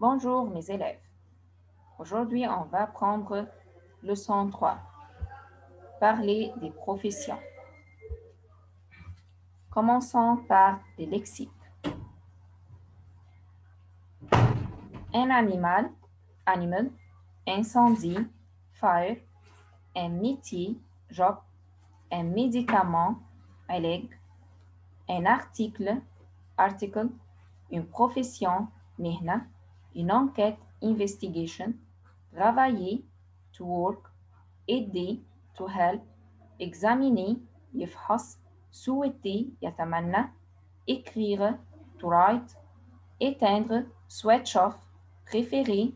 Bonjour mes élèves. Aujourd'hui, on va prendre leçon 3. Parler des professions. Commençons par les lexiques. Un animal, animal, incendie, fire, un métier, job, un médicament, leg, un article, article, une profession, mihna, une enquête, investigation, travailler, to work, aider, to help, examiner, يفحص, souhaiter, يتمنى, écrire, to write, éteindre, switch off, préférer,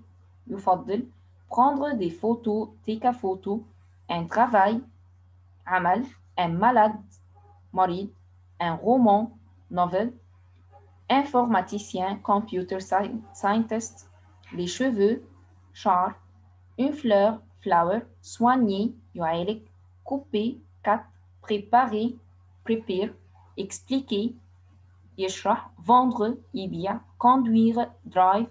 يفضل, prendre des photos, take a photo, un travail, عمل, un malade, مريض, un roman, novel, informaticien, computer scientist, les cheveux, char, une fleur, flower, soigner, يعالج, couper, cut, préparer, prepare, expliquer, يشرح, vendre, يبيع, conduire, drive,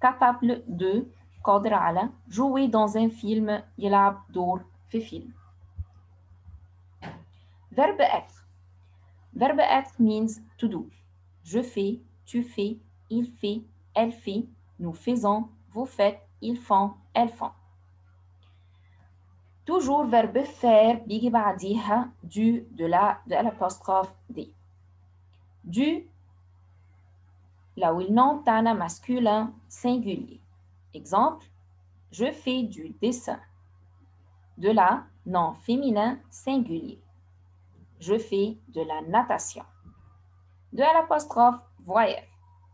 capable de, قادر على, jouer dans un film, يلعب دور في film. Verbe être. Verbe être means to do. Je fais, tu fais, il fait, elle fait, nous faisons, vous faites, ils font, elles font. Toujours verbe faire بيجي بعديها du de la de l'apostrophe d. Du là où le nom تاعنا masculin singulier. Exemple, je fais du dessin. De la nom féminin singulier. Je fais de la natation. De l'apostrophe voyelle.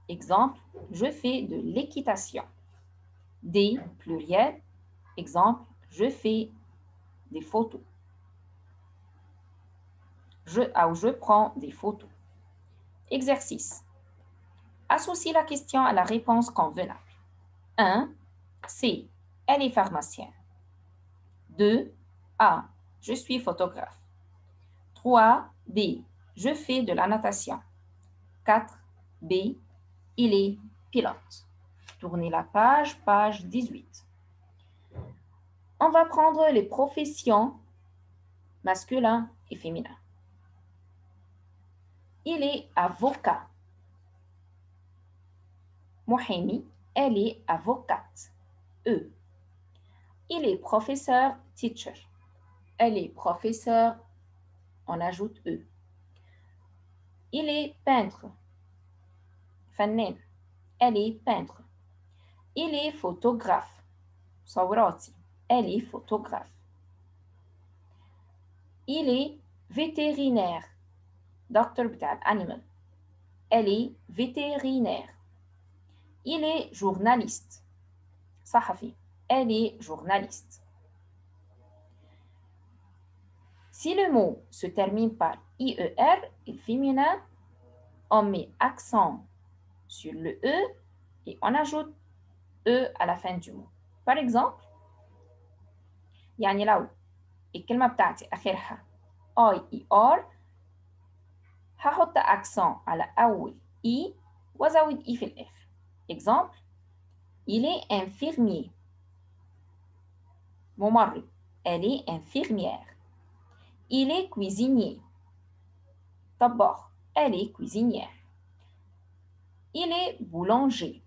Exemple, je fais de l'équitation. Des pluriel. Exemple, je fais des photos. Je, ou je prends des photos. Exercice. Associe la question à la réponse convenable. 1. C. Elle est pharmacienne. 2. A. Je suis photographe. 3. B. Je fais de la natation. 4. B. Il est pilote. Tournez la page, page 18. On va prendre les professions masculin et féminin. Il est avocat. Mohemi, elle est avocate. E. Il est professeur, teacher. Elle est professeur, on ajoute E. Il est peintre. فنان. Elle est peintre. Il est photographe. صوراتي. Elle est photographe. Il est vétérinaire. Docteur بتاع animal. Elle est vétérinaire. Il est journaliste. صحفي. Elle est journaliste. Si le mot se termine par IER, il féminin, on met accent sur le E et on ajoute E à la fin du mot. Par exemple, يعني لو الكلمة بتاعتي آخرها I E R هحط accent على أول E وأزود E في الآخر. Exemple, il est infirmier. ممرض. Elle est infirmière. Il est cuisinier. طباخ. Elle est cuisinière. Il est boulanger.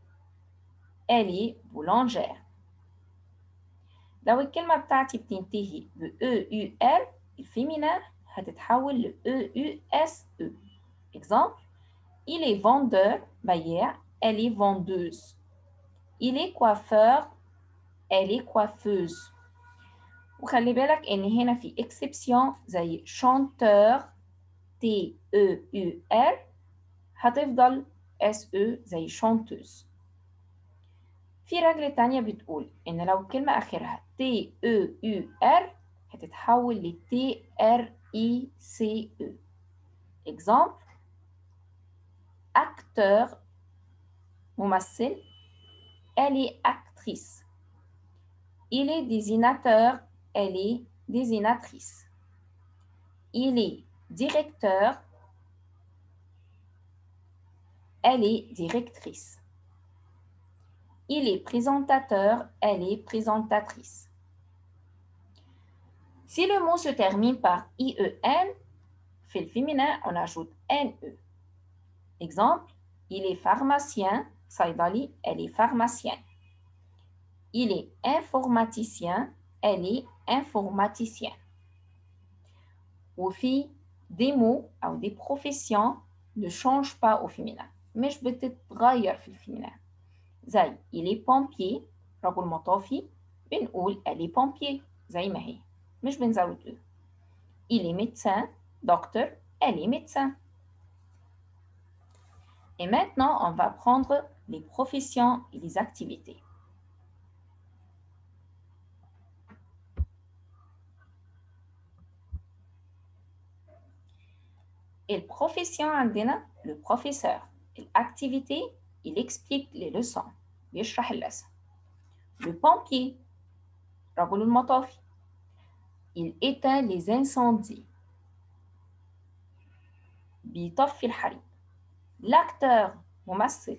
Elle est boulangère. لو الكلمة بتاعتي بتنتهي ب E U R الفيمينا هتتحول ل E U S E. Exemple, il est vendeur, بياع. Elle est vendeuse. Il est coiffeur. Elle est coiffeuse. وخلي بالك إن هنا في اكسبسيون زي شانتور تي أو يو ار هتفضل اس أو زي شانتوز في رجل تانية بتقول إن لو الكلمة أخرها تي أو يو ار هتتحول ل لتي ار اي سي أو اكزامبل اكتور ممثل elle est actrice. Il est désignateur elle est dessinatrice. Il est directeur. Elle est directrice. Il est présentateur, elle est présentatrice. Si le mot se termine par IEN, fait le féminin, on ajoute NE. Exemple, il est pharmacien, Saïdali, elle est pharmacienne. Il est informaticien, elle est informaticienne. وفي des mots ou des professions ne changent pas au féminin مش بتتغير في الفيمينين زي il est pompier رجل مطافي بنقول elle est pompier زي ما هي مش بنزود eux il est médecin docteur elle est médecin et maintenant on va prendre les professions et les activités البروفيسيون عندنا le professeur l'activité il explique les leçons بيشرح اللسن le pompier رجل المطافي il éteint les incendies بيطفي الحريق l'acteur ممثل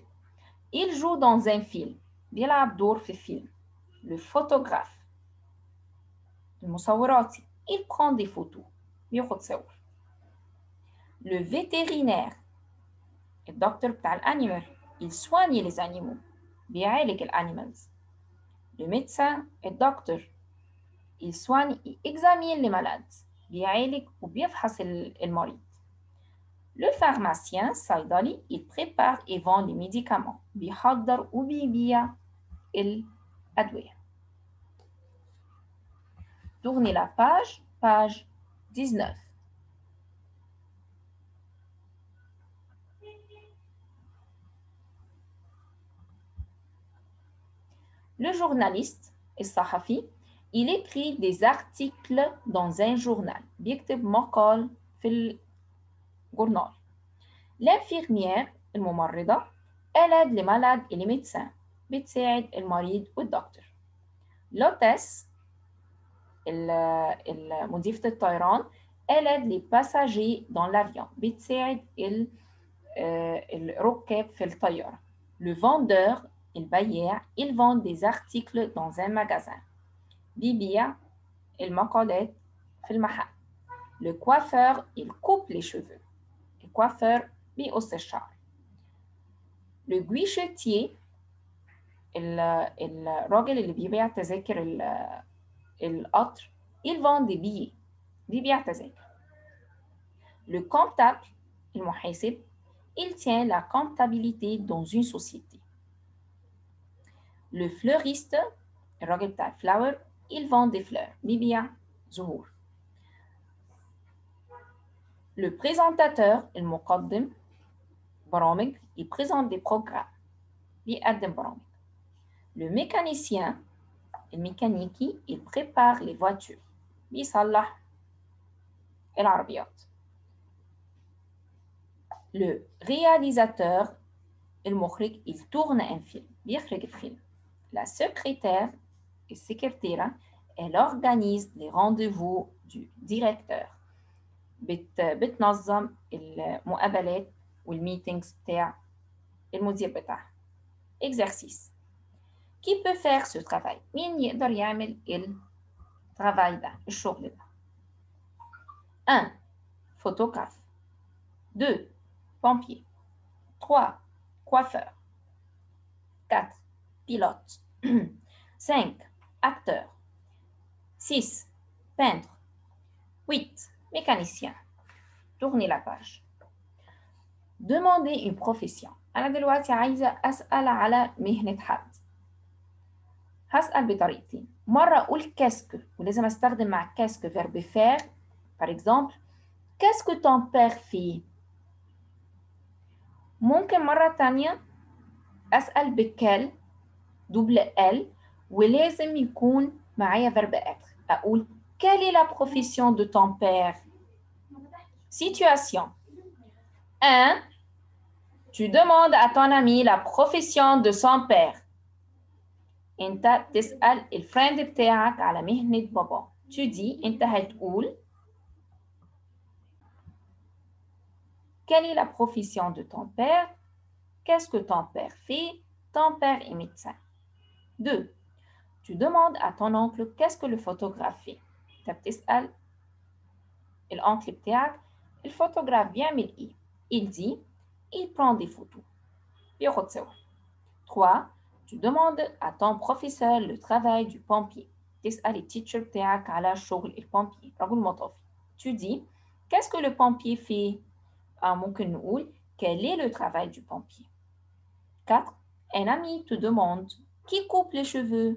il joue dans un film بيلعب دور في فيلم le photographe المصوراتي il prend des photos بياخد صور le vétérinaire الدكتور بتاع الانيمال il soigne les animaux بيعالج الانيمالز le médecin الدكتور il soigne et examine les malades بيعالج وبيفحص المريض le pharmacien صيدلي il prépare et vend les médicaments بيحضر وبيبيع الأدوية Tournez la page, page 19. Le journaliste الصحفي il écrit des articles dans un journal بيكتب مقال في الجورنال l'infirmière الممرضة elle aide les malades et les médecins بتساعد المريض والدكتور l'hôtesse مضيفة الطيران elle aide les passagers dans l'avion بتساعد الركاب في الطيارة le vendeur البياع il vend des articles dans un magasin بيبيع المقالات في المحل le coiffeur il coupe les cheveux le coiffeur بيقص الشعر le guichetier الراجل اللي بيبيع تذاكر القطر il vend des billets بيبيع تذاكر le comptable المحاسب il tient la comptabilité dans une société le fleuriste الراجل بتاع الفلاور il vend des fleurs بيبيع زهور le présentateur المقدم برامج il présente des programmes بيقدم برامج le mécanicien الميكانيكي il prépare les voitures بيصلح العربيات le réalisateur المخرج il tourne un film بيخرج الفيلم la secrétaire السكرتيرة elle organise les rendez-vous du directeur بت بتنظم المقابلات والميتينجز بتاع المدير بتاعها exercice qui peut faire ce travail مين يقدر يعمل الترافاي ده الشغل ده 1 photographe 2 pompier 3 coiffeur 4 pilote 5 acteur 6 peintre 8 mécanicien tournez la page demandez une profession أنا دلوقتي عايزة أسأل على مهنة حد هسأل بطريقتين مرة أقول كاسكو ولازم أستخدم مع كاسكو verbe faire par exemple qu'est-ce que ton père fait ممكن مرة تانية أسأل بكال دوبل ال ولازم يكون معايا verbe être أقول quelle est la profession de ton père Situation 1 Tu demandes à ton ami la profession de son père. انت تسأل الفريند بتاعك على مهنة بابا. Tu dis انت هتقول Quelle est la profession de ton père? Qu'est-ce que ton père fait? Ton père est médecin. 2 tu demandes à ton oncle qu'est-ce que le photographe fait انت بتسأل الأونكل بتاعك الفوتوغراف بيعمل إيه il dit il prend des photos بياخد صور 3 tu demandes à ton professeur le travail du pompier تسأل التيتشر بتاعك على شغل البومبيي رجل مطافي tu dis qu'est-ce que le pompier fait آه ممكن نقول quel est le travail du pompier 4 un ami te demande qui coupe les cheveux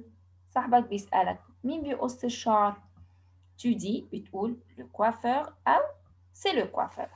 صاحبك بيسألك مين بيقص الشعر tu dis بتقول le coiffeur أو c'est le coiffeur